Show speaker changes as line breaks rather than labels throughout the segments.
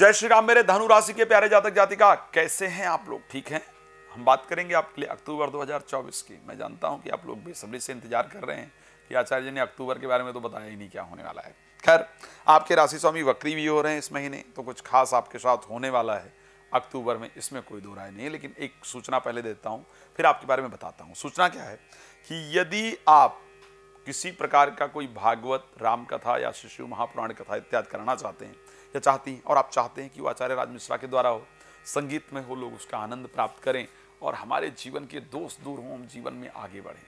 जय श्री राम, मेरे धनु राशि के प्यारे जातक जातिका, कैसे हैं आप लोग? ठीक हैं? हम बात करेंगे आपके लिए अक्टूबर 2024 की। मैं जानता हूँ कि आप लोग बेसब्री से इंतज़ार कर रहे हैं कि आचार्य जी ने अक्टूबर के बारे में तो बताया ही नहीं क्या होने वाला है। खैर, आपके राशि स्वामी वक्री भी हो रहे हैं इस महीने तो कुछ खास आपके साथ होने वाला है अक्टूबर में, इसमें कोई दो राय नहीं है, लेकिन एक सूचना पहले देता हूँ, फिर आपके बारे में बताता हूँ। सूचना क्या है कि यदि आप किसी प्रकार का कोई भागवत राम कथा या शिशु महापुराण कथा इत्यादि कराना चाहते हैं या चाहती हैं, और आप चाहते हैं कि वो आचार्य राज मिश्रा के द्वारा हो, संगीत में हो, लोग उसका आनंद प्राप्त करें और हमारे जीवन के दोस्त दूर हों, हम जीवन में आगे बढ़ें।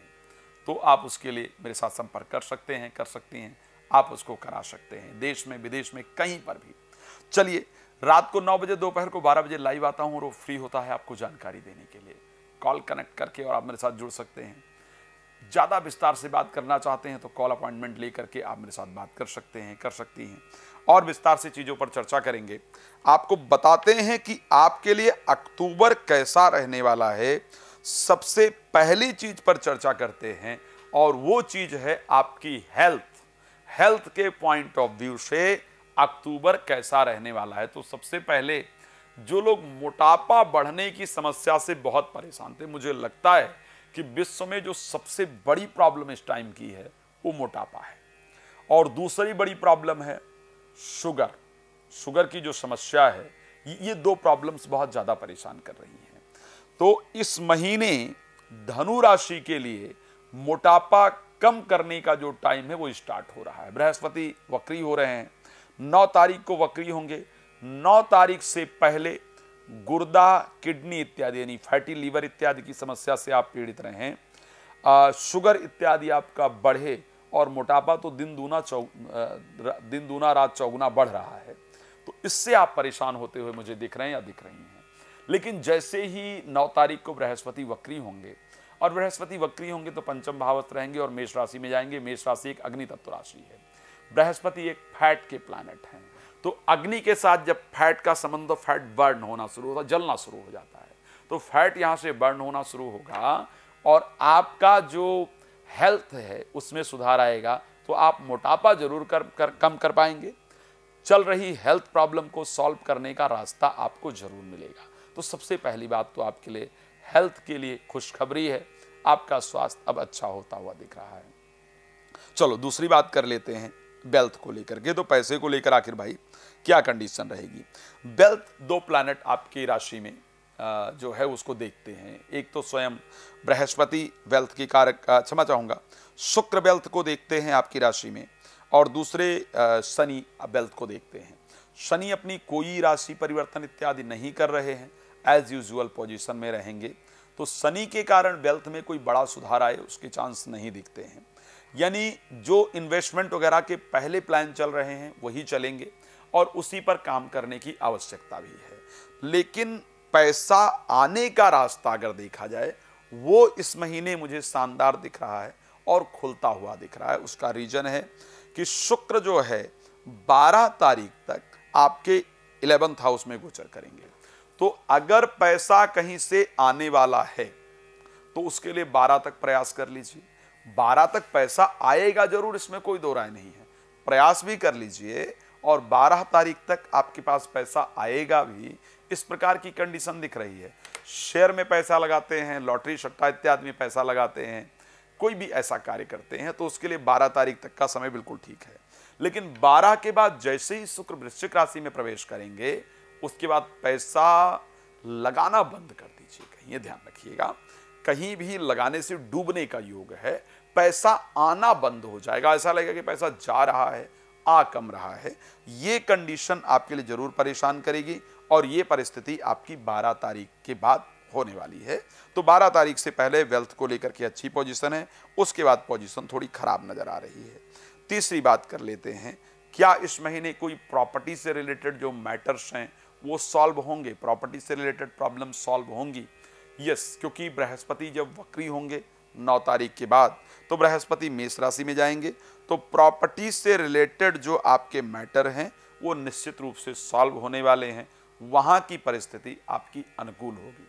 तो आप उसके लिए मेरे साथ संपर्क कर सकते हैं, कर सकती हैं, आप उसको करा सकते हैं, देश में, विदेश में, कहीं पर भी। चलिए, रात को नौ बजे, दोपहर को बारह बजे लाइव आता हूँ और वो फ्री होता है आपको जानकारी देने के लिए। कॉल कनेक्ट करके और आप मेरे साथ जुड़ सकते हैं। ज़्यादा विस्तार से बात करना चाहते हैं तो कॉल अपॉइंटमेंट लेकर के आप मेरे साथ बात कर सकते हैं, कर सकती हैं। और विस्तार से चीज़ों पर चर्चा करेंगे। आपको बताते हैं कि आपके लिए अक्टूबर कैसा रहने वाला है। सबसे पहली चीज़ पर चर्चा करते हैं और वो चीज़ है आपकी हेल्थ हेल्थ के पॉइंट ऑफ़ व्यू से अक्टूबर कैसा रहने वाला है। तो सबसे पहले, जो लोग मोटापा बढ़ने की समस्या से बहुत परेशान थे, मुझे लगता है कि विश्व में जो सबसे बड़ी प्रॉब्लम इस टाइम की है, वो मोटापा है। और दूसरी बड़ी प्रॉब्लम है शुगर। शुगर की जो समस्या है, ये दो प्रॉब्लम्स बहुत ज़्यादा परेशान कर रही हैं। तो इस महीने धनु राशि के लिए मोटापा कम करने का जो टाइम है, वो स्टार्ट हो रहा है। बृहस्पति वक्री हो रहे हैं। नौ तारीख को वक्री होंगे। नौ तारीख से पहले गुर्दा, किडनी इत्यादि, यानी फैटी, लीवर इत्यादि की समस्या से आप पीड़ित रहे। शुगर इत्यादि आपका बढ़े और मोटापा तो दिन दूना चौ दिन दूना रात चौगुना बढ़ रहा है। तो इससे आप परेशान होते हुए मुझे दिख रहे हैं या दिख रही हैं? लेकिन जैसे ही नौ तारीख को बृहस्पति वक्री होंगे, और बृहस्पति वक्री होंगे तो पंचम भावस्त रहेंगे और मेष राशि में जाएँगे। मेष राशि एक अग्नि तत्व राशि है। बृहस्पति एक फैट के प्लानट हैं। तो अग्नि के साथ जब फैट का संबंध फैट बर्न होना शुरू होता, जलना शुरू हो जाता है। तो फैट यहाँ से बर्न होना शुरू होगा, और आपका जो हेल्थ है उसमें सुधार आएगा तो आप मोटापा ज़रूर कर, कर कम कर पाएँगे। चल रही हेल्थ प्रॉब्लम को सॉल्व करने का रास्ता आपको ज़रूर मिलेगा। तो सबसे पहली बात तो आपके लिए हेल्थ के लिए खुशखबरी है आपका स्वास्थ्य अब अच्छा होता हुआ दिख रहा है। चलो दूसरी बात कर लेते हैं वेल्थ को लेकर के तो पैसे को लेकर आखिर भाई क्या कंडीशन रहेगी? वेल्थ दो प्लैनेट आपकी राशि में जो है उसको देखते हैं। एक तो स्वयं बृहस्पति वेल्थ की कारक क्षमा चाहूँगा, शुक्र वेल्थ को देखते हैं आपकी राशि में और दूसरे शनि वेल्थ को देखते हैं। शनि अपनी कोई राशि परिवर्तन इत्यादि नहीं कर रहे हैं एज यूजुअल पोजीशन में रहेंगे। तो शनि के कारण वेल्थ में कोई बड़ा सुधार आए, उसके चांस नहीं दिखते हैं। यानी जो इन्वेस्टमेंट वगैरह के पहले प्लान चल रहे हैं, वही चलेंगे और उसी पर काम करने की आवश्यकता भी है। लेकिन पैसा आने का रास्ता अगर देखा जाए, वो इस महीने मुझे शानदार दिख रहा है और खुलता हुआ दिख रहा है। उसका रीजन है कि शुक्र जो है 12 तारीख तक आपके इलेवेंथ हाउस में गोचर करेंगे। तो अगर पैसा कहीं से आने वाला है तो उसके लिए 12 तक प्रयास कर लीजिए। 12 तक पैसा आएगा ज़रूर, इसमें कोई दो राय नहीं है। प्रयास भी कर लीजिए और 12 तारीख तक आपके पास पैसा आएगा भी इस प्रकार की कंडीशन दिख रही है? शेयर में पैसा लगाते हैं लॉटरी सट्टा इत्यादि में पैसा लगाते हैं, कोई भी ऐसा कार्य करते हैं तो उसके लिए 12 तारीख तक का समय बिल्कुल ठीक है। लेकिन 12 के बाद जैसे ही शुक्र वृश्चिक राशि में प्रवेश करेंगे, उसके बाद पैसा लगाना बंद कर दीजिए, कहीं ध्यान रखिएगा। कहीं भी लगाने से डूबने का योग है, पैसा आना बंद हो जाएगा। ऐसा लगेगा कि पैसा जा रहा है आ कम रहा है। ये कंडीशन आपके लिए ज़रूर परेशान करेगी और ये परिस्थिति आपकी 12 तारीख के बाद होने वाली है। तो 12 तारीख से पहले वेल्थ को लेकर के अच्छी पोजीशन है, उसके बाद पोजीशन थोड़ी खराब नज़र आ रही है। तीसरी बात कर लेते हैं, क्या इस महीने कोई प्रॉपर्टी से रिलेटेड जो मैटर्स हैं, वो सॉल्व होंगे? प्रॉपर्टी से रिलेटेड प्रॉब्लम सॉल्व होंगी? यस क्योंकि बृहस्पति जब वक्री होंगे नौ तारीख के बाद तो बृहस्पति मेष राशि में जाएँगे तो प्रॉपर्टी से रिलेटेड जो आपके मैटर हैं, वो निश्चित रूप से सॉल्व होने वाले हैं। वहाँ की परिस्थिति आपकी अनुकूल होगी।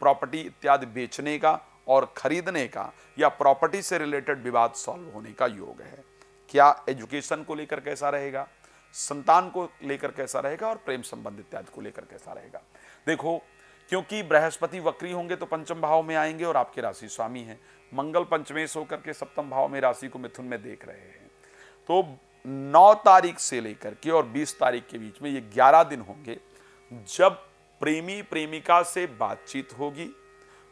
प्रॉपर्टी इत्यादि बेचने का और खरीदने का या प्रॉपर्टी से रिलेटेड विवाद सॉल्व होने का योग है। क्या एजुकेशन को लेकर कैसा रहेगा? संतान को लेकर कैसा रहेगा? और प्रेम संबंध इत्यादि को लेकर कैसा रहेगा? देखो क्योंकि बृहस्पति वक्री होंगे तो पंचम भाव में आएँगे और आपके राशि स्वामी हैं। मंगल पंचमेश होकर के सप्तम भाव में राशि को मिथुन में देख रहे हैं। तो 9 तारीख से लेकर के और 20 तारीख के बीच में ये 11 दिन होंगे। जब प्रेमी प्रेमिका से बातचीत होगी,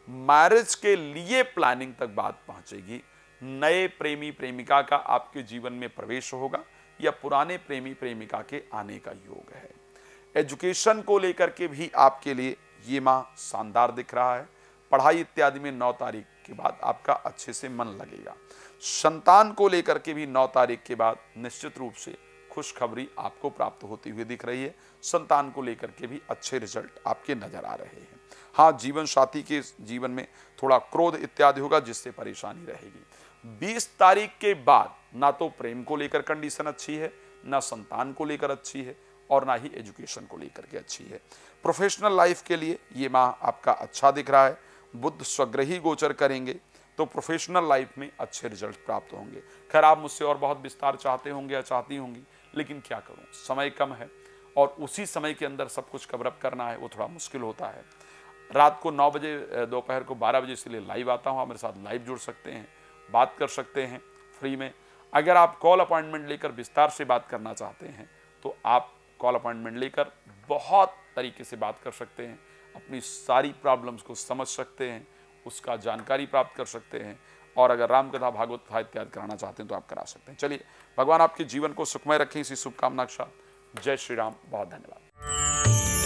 मैरिज के लिए प्लानिंग तक बात पहुंचेगी। नए प्रेमी प्रेमिका का आपके जीवन में प्रवेश होगा या पुराने प्रेमी प्रेमिका के आने का योग है। एजुकेशन को लेकर के भी आपके लिए ये माह शानदार दिख रहा है। पढ़ाई इत्यादि में नौ तारीख के बाद आपका अच्छे से मन लगेगा। संतान को लेकर के भी नौ तारीख के बाद निश्चित रूप से खुशखबरी आपको प्राप्त होती हुई दिख रही है। संतान को लेकर के भी अच्छे रिज़ल्ट आपके नज़र आ रहे हैं। हाँ जीवन साथी के जीवन में थोड़ा क्रोध इत्यादि होगा, जिससे परेशानी रहेगी। 20 तारीख के बाद ना तो प्रेम को लेकर कंडीशन अच्छी है, ना संतान को लेकर अच्छी है। और ना ही एजुकेशन को लेकर के अच्छी है। प्रोफेशनल लाइफ के लिए ये माह आपका अच्छा दिख रहा है, बुद्ध स्वग्रही गोचर करेंगे तो प्रोफेशनल लाइफ में अच्छे रिज़ल्ट प्राप्त होंगे। खैर, आप मुझसे और बहुत विस्तार चाहते होंगे या चाहती होंगी, लेकिन क्या करूँ? समय कम है और उसी समय के अंदर सब कुछ कवरअप करना है, वो थोड़ा मुश्किल होता है। रात को नौ बजे दोपहर को बारह बजे से लिए लाइव आता हूँ, आप मेरे साथ लाइव जुड़ सकते हैं, बात कर सकते हैं फ्री में। अगर आप कॉल अपॉइंटमेंट लेकर विस्तार से बात करना चाहते हैं तो आप कॉल अपॉइंटमेंट लेकर बहुत तरीके से बात कर सकते हैं, अपनी सारी प्रॉब्लम्स को समझ सकते हैं, उसका जानकारी प्राप्त कर सकते हैं और अगर रामकथा भागवत कथा इत्यादि कराना चाहते हैं तो आप करा सकते हैं। चलिए, भगवान आपके जीवन को सुखमय रखें, इसी शुभकामना के साथ। जय श्री राम, बहुत धन्यवाद।